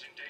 Losing data.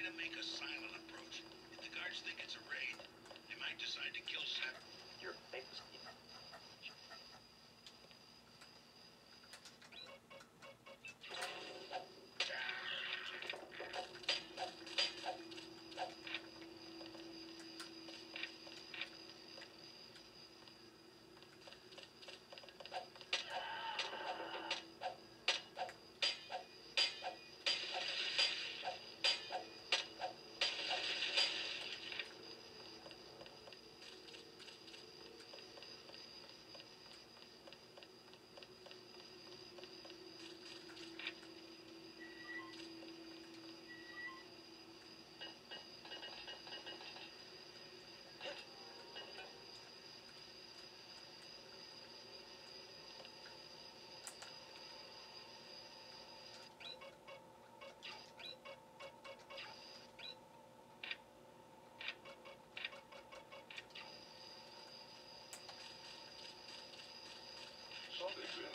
try to make a silent approach. If the guards think it's a raid, they might decide to kill Sever. You're famous. Sunday,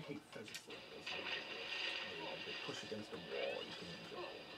I hate physics like this. They push against a wall, you can enjoy it.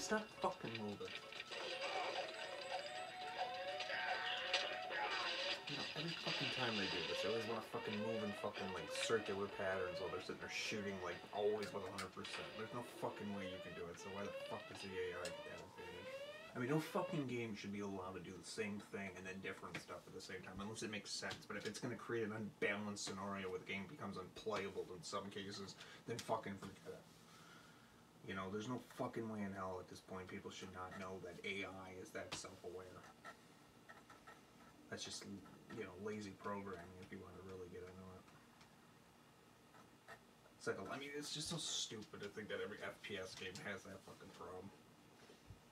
Stop fucking moving. You know, every fucking time they do this, they always want to fucking move in fucking like circular patterns while they're sitting there shooting like always with 100%. There's no fucking way you can do it, so why the fuck is the AI allocated? I mean, no fucking game should be allowed to do the same thing and then different stuff at the same time, unless it makes sense. But if it's going to create an unbalanced scenario where the game becomes unplayable in some cases, then fucking forget it. You know, there's no fucking way in hell at this point people should not know that AI is that self-aware. That's just, you know, lazy programming if you want to really get into it. It's like, I mean, it's just so stupid to think that every FPS game has that fucking problem.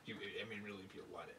You, I mean, really, if you let it.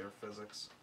Stair physics.